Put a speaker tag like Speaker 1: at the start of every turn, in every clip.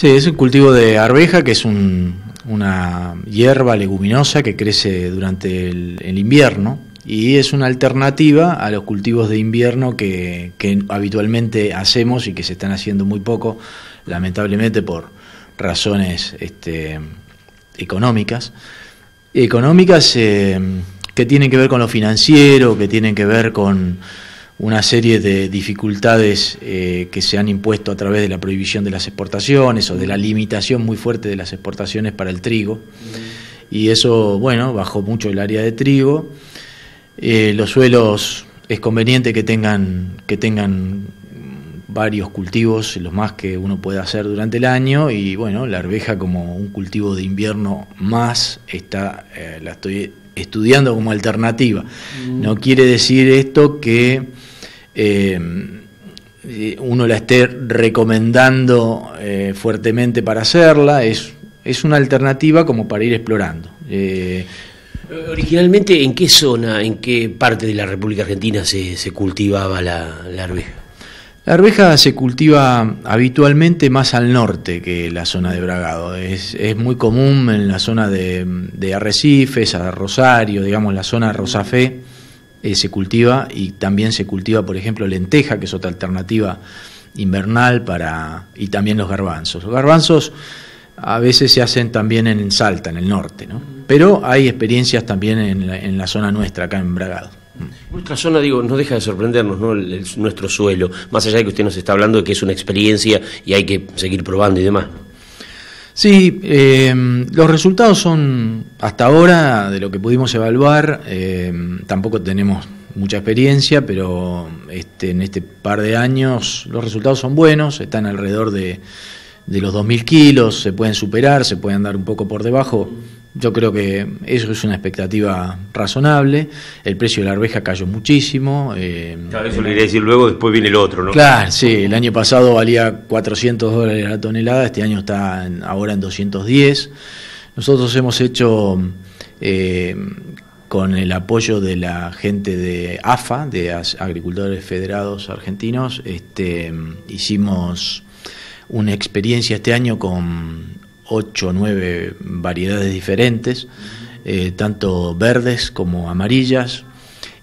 Speaker 1: Sí, es un cultivo de arveja, que es una hierba leguminosa que crece durante el, invierno y es una alternativa a los cultivos de invierno que, habitualmente hacemos y que se están haciendo muy poco, lamentablemente por razones este, económicas. Económicas eh, que tienen que ver con lo financiero, que tienen que ver con una serie de dificultades eh, que se han impuesto a través de la prohibición de las exportaciones o de la limitación muy fuerte de las exportaciones para el trigo. Y eso, bueno, bajó mucho el área de trigo. Eh, los suelos es conveniente que tengan, que tengan varios cultivos, los más que uno puede hacer durante el año, y bueno, la arveja como un cultivo de invierno más, está, eh, la estoy estudiando como alternativa. Mm. No quiere decir esto que eh, uno la esté recomendando eh, fuertemente para hacerla, es, es una alternativa como para ir explorando.
Speaker 2: Eh, Originalmente, ¿en qué zona, en qué parte de la República Argentina se, cultivaba la, arveja?
Speaker 1: La arveja se cultiva habitualmente más al norte que la zona de Bragado. Es, muy común en la zona de, de Arrecifes, a Rosario, digamos, la zona de Rosafé eh, se cultiva y también se cultiva, por ejemplo, lenteja, que es otra alternativa invernal para y también los garbanzos. Los garbanzos a veces se hacen también en Salta, en el norte, ¿no? Pero hay experiencias también en la, zona nuestra, acá en Bragado.
Speaker 2: Nuestra zona, digo, no deja de sorprendernos, ¿no? nuestro suelo, más allá de que usted nos está hablando de que es una experiencia y hay que seguir probando y demás.
Speaker 1: Sí, eh, los resultados son, hasta ahora, de lo que pudimos evaluar, eh, tampoco tenemos mucha experiencia, pero este, en este par de años los resultados son buenos, están alrededor de, de los 2.000 kilos, se pueden superar, se pueden dar un poco por debajo, yo creo que eso es una expectativa razonable. El precio de la arveja cayó muchísimo.
Speaker 2: Eh, claro, eso le iré a decir luego, después viene el otro, ¿no?
Speaker 1: Claro, sí. El año pasado valía 400 dólares la tonelada, este año está ahora en 210. Nosotros hemos hecho, eh, con el apoyo de la gente de AFA, de Agricultores Federados Argentinos, este, hicimos una experiencia este año con ocho o nueve variedades diferentes, eh, tanto verdes como amarillas.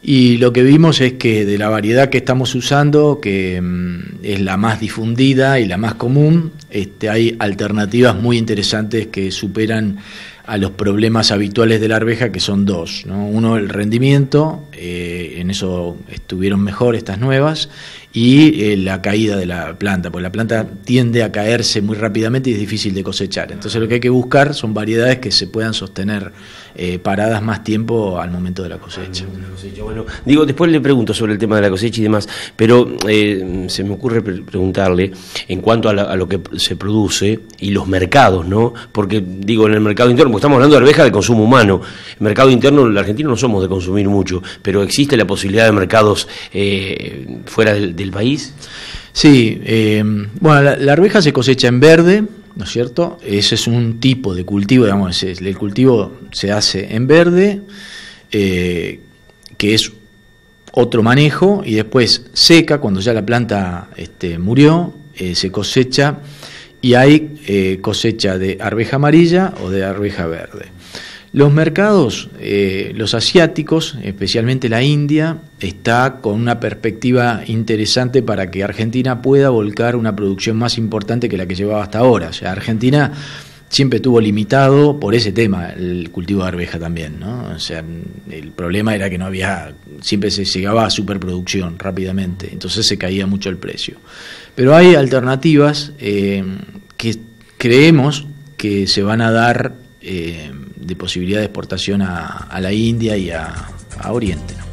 Speaker 1: Y lo que vimos es que de la variedad que estamos usando, que mm, es la más difundida y la más común, este, hay alternativas muy interesantes que superan a los problemas habituales de la arveja, que son dos. Uno, el rendimiento, eh, en eso estuvieron mejor estas nuevas, y eh, la caída de la planta, porque la planta tiende a caerse muy rápidamente y es difícil de cosechar. Entonces lo que hay que buscar son variedades que se puedan sostener eh, paradas más tiempo al momento de la cosecha.
Speaker 2: Bueno, digo, después le pregunto sobre el tema de la cosecha y demás, pero eh, se me ocurre preguntarle en cuanto a, lo que se produce y los mercados, ¿no? Porque digo, en el mercado interno, porque estamos hablando de arveja de consumo humano, el mercado interno, el argentino no somos de consumir mucho, pero existe la posibilidad de mercados fuera del, país.
Speaker 1: Sí, bueno, la arveja se cosecha en verde, ¿no es cierto? Ese es un tipo de cultivo, digamos, el cultivo se hace en verde, eh, que es otro manejo, y después seca, cuando ya la planta este, murió, eh, se cosecha y hay eh, cosecha de arveja amarilla o de arveja verde. Los mercados, eh, los asiáticos, especialmente la India, está con una perspectiva interesante para que Argentina pueda volcar una producción más importante que la que llevaba hasta ahora. O sea, Argentina siempre tuvo limitado por ese tema el cultivo de arveja también, ¿no? O sea, el problema era que no había, siempre se llegaba a superproducción rápidamente, entonces se caía mucho el precio. Pero hay alternativas eh, que creemos que se van a dar eh, de posibilidad de exportación a, la India y a Oriente.